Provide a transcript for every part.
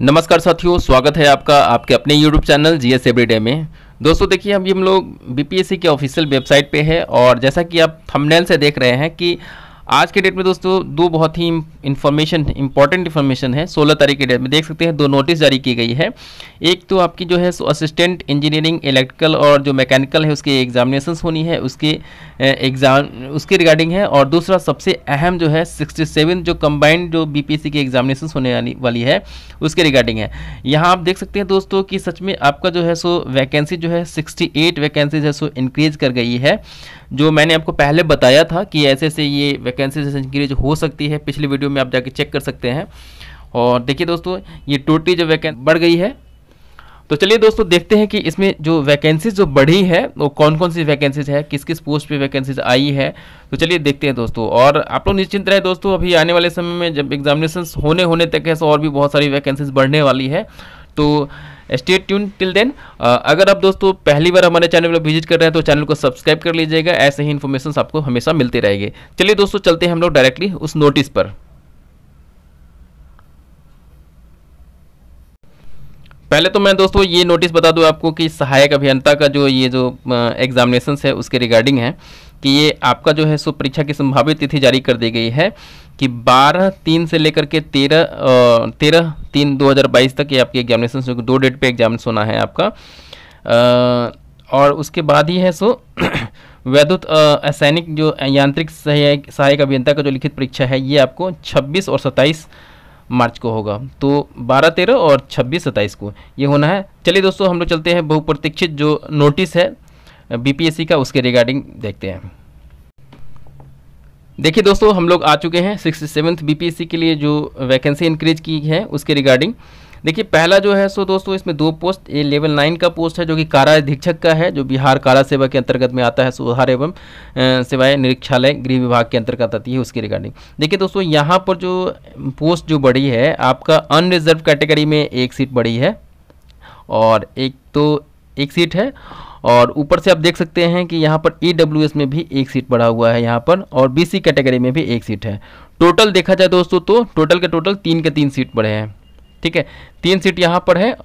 नमस्कार साथियों, स्वागत है आपका, आपके अपने YouTube channel G S everyday में। दोस्तों, देखिए अभी हम लोग बीपीएससी के ऑफिशियल वेबसाइट पे है और जैसा कि आप थंबनेल से देख रहे हैं कि आज के डेट में दोस्तों, दो बहुत ही इन्फॉर्मेशन इंपॉर्टेंट इन्फॉर्मेशन है, सोलह तारीख के डेट में। देख सकते हैं, दो नोटिस जारी की गई है। एक तो आपकी जो है, सो असिस्टेंट इंजीनियरिंग इलेक्ट्रिकल और जो मैकेनिकल है, उसके एग्जामिनेशंस होनी है, उसके एग्ज़ाम उसके रिगार्डिंग है। और दूसरा सबसे अहम जो है सिक्सटी सेवन जो कंबाइंड जो बीपीएससी की एग्जामिनेशन होने वाली है, उसके रिगार्डिंग है। यहाँ आप देख सकते हैं दोस्तों कि सच में आपका जो है, सो वैकेंसी जो है सिक्सटी एट वैकेंसीज है, सो इंक्रीज कर गई है। जो मैंने आपको पहले बताया था कि ऐसे से ये वैकेंसीज इंक्रीज हो सकती है, पिछली वीडियो में आप जाके चेक कर सकते हैं। और देखिए दोस्तों, ये टोटली जो वैकेंसी बढ़ गई है। तो चलिए दोस्तों, देखते हैं कि इसमें जो वैकेंसीज जो बढ़ी है, वो कौन कौन सी वैकेंसीज है किस किस पोस्ट पे वैकेंसीज आई है। तो चलिए देखते हैं दोस्तों। और आप लोग निश्चिंत रहे दोस्तों, अभी आने वाले समय में जब एग्जामिनेशन होने होने तक है और भी बहुत सारी वैकेंसीज बढ़ने वाली है। तो स्टे ट्यून टिल देन अगर आप दोस्तों पहली बार हमारे चैनल पर विज़िट कर रहे हैं तो चैनल को सब्सक्राइब कर लीजिएगा। ऐसे ही इन्फॉर्मेशन आपको हमेशा मिलते रहेंगे। चलिए दोस्तों चलते हैं हम लोग डायरेक्टली उस नोटिस पर। पहले तो मैं दोस्तों ये नोटिस बता दूँ आपको कि सहायक अभियंता का जो ये जो एग्जामिनेशन है, उसके रिगार्डिंग है। कि ये आपका जो है सो परीक्षा की संभावित तिथि जारी कर दी गई है कि 12 तीन से लेकर के 13 तेरह तीन 2022 तक ये आपकी एग्जामिनेशन दो डेट पे एग्ज़ाम होना है आपका। और उसके बाद ही है सो वैद्युत असैनिक जो यांत्रिक सहायक सहायक अभियंता का जो लिखित परीक्षा है, ये आपको 26 और 27 मार्च को होगा। तो 12 तेरह और 26 सत्ताईस को ये होना है। चलिए दोस्तों, हम लोग चलते हैं बहुप्रतीक्षित जो नोटिस है बीपीएससी का, उसके रिगार्डिंग देखते हैं। देखिए दोस्तों, हम लोग आ चुके हैं सिक्स सेवन्थ बी के लिए जो वैकेंसी इंक्रीज की है, उसके रिगार्डिंग देखिए, पहला जो है, सो दोस्तों, इसमें दो पोस्ट ये लेवल नाइन का पोस्ट है, जो कि कारा अधीक्षक का है, जो बिहार कारा सेवा के अंतर्गत में आता है, सुधार एवं सेवाएँ निरीक्षालय, गृह विभाग के अंतर्गत आती है, उसकी रिगार्डिंग देखिए दोस्तों, यहाँ पर जो पोस्ट जो बढ़ी है, आपका अनरिजर्व कैटेगरी में एक सीट बढ़ी है, और एक तो एक सीट है और ऊपर से आप देख सकते हैं कि यहाँ पर ई e में भी एक सीट बढ़ा हुआ है यहाँ पर और बीसी कैटेगरी में भी एक सीट है। टोटल देखा जाए दोस्तों तो टोटल के टोटल तीन के तीन सीट बढ़े हैं। ठीक है? तीन सीट यहाँ पर है।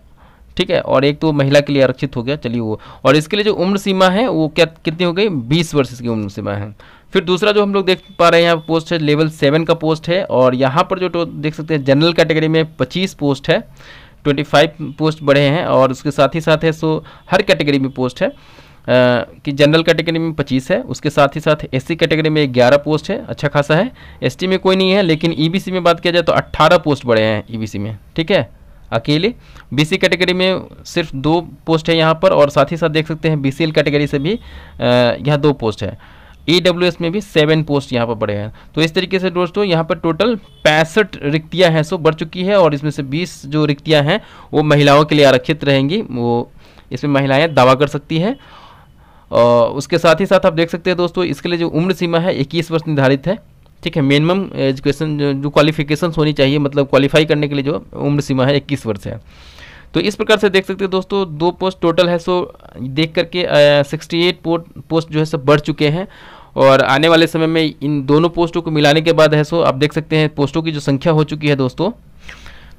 ठीक है? और एक तो महिला के लिए आरक्षित हो गया। चलिए वो। और इसके लिए जो उम्र सीमा है वो क्या कितनी हो गई? बीस वर्ष की उम्र सीमा है। फिर दूसरा जो हम लोग देख पा रहे हैं, यहाँ पोस्ट है लेवल सेवन का पोस्ट है और यहाँ पर जो तो देख सकते हैं जनरल कैटेगरी में पच्चीस पोस्ट है। ट्वेंटी फाइव पोस्ट बढ़े हैं और उसके साथ ही साथ है, सो हर कैटेगरी में पोस्ट है। कि जनरल कैटेगरी में पच्चीस है, उसके साथ ही साथ एससी कैटेगरी में ग्यारह पोस्ट है अच्छा खासा है। एसटी में कोई नहीं है, लेकिन ईबीसी में बात किया जाए तो अट्ठारह पोस्ट बढ़े हैं ईबीसी में, ठीक है? अकेले। बीसी कैटेगरी में सिर्फ़ दो पोस्ट है यहाँ पर और साथ ही साथ देख सकते हैं बीसीएल कैटेगरी से भी यहाँ दो पोस्ट है। E में भी सेवन पोस्ट यहाँ पर बढ़े हैं। तो इस तरीके से दोस्तों, यहाँ पर टोटल पैंसठ रिक्तियाँ हैं, सो बढ़ चुकी है और इसमें से बीस जो रिक्तियाँ हैं, वो महिलाओं के लिए आरक्षित रहेंगी। वो इसमें महिलाएँ दावा कर सकती हैं। और उसके साथ ही साथ आप देख सकते हैं दोस्तों, इसके लिए जो उम्र सीमा है, इक्कीस वर्ष निर्धारित है। ठीक है मिनिमम एजुकेशन जो क्वालिफिकेशन होनी चाहिए मतलब क्वालिफाई करने के लिए जो उम्र सीमा है, इक्कीस वर्ष है। तो इस प्रकार से देख सकते हैं दोस्तों, दो पोस्ट टोटल है, सो देख करके सिक्सटी एट पोस्ट जो है, सब बढ़ चुके हैं। और आने वाले समय में इन दोनों पोस्टों को मिलाने के बाद है सो, आप देख सकते हैं पोस्टों की जो संख्या हो चुकी है दोस्तों।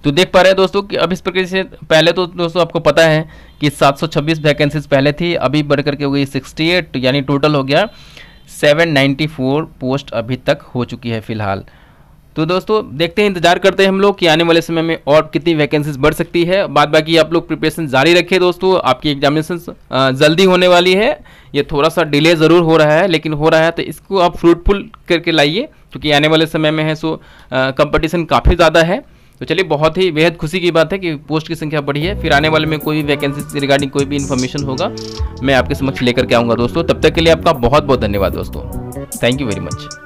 तो देख पा रहे हैं दोस्तों कि अब इस प्रकार से पहले तो दोस्तों आपको पता है कि 726 वैकेंसीज पहले थी, अभी बढ़ करके हो गई 68 यानी टोटल हो गया 794 पोस्ट अभी तक हो चुकी है फ़िलहाल। तो दोस्तों, देखते हैं, इंतज़ार करते हैं हम लोग कि आने वाले समय में और कितनी वैकेंसीज बढ़ सकती है। बाद बाकी आप लोग प्रिपरेशन जारी रखें दोस्तों, आपकी एग्जामिनेशन जल्दी होने वाली है। ये थोड़ा सा डिले ज़रूर हो रहा है, लेकिन हो रहा है तो इसको आप फ्रूटफुल करके लाइए, क्योंकि आने वाले समय में है, सो कंपटीशन काफ़ी ज़्यादा है। तो चलिए, बहुत ही बेहद खुशी की बात है कि पोस्ट की संख्या बढ़ी है। फिर आने वाले में कोई भी वैकेंसी रिगार्डिंग कोई भी इन्फॉर्मेशन होगा, मैं आपके समक्ष लेकर के आऊँगा दोस्तों। तब तक के लिए आपका बहुत बहुत धन्यवाद दोस्तों। Thank you very much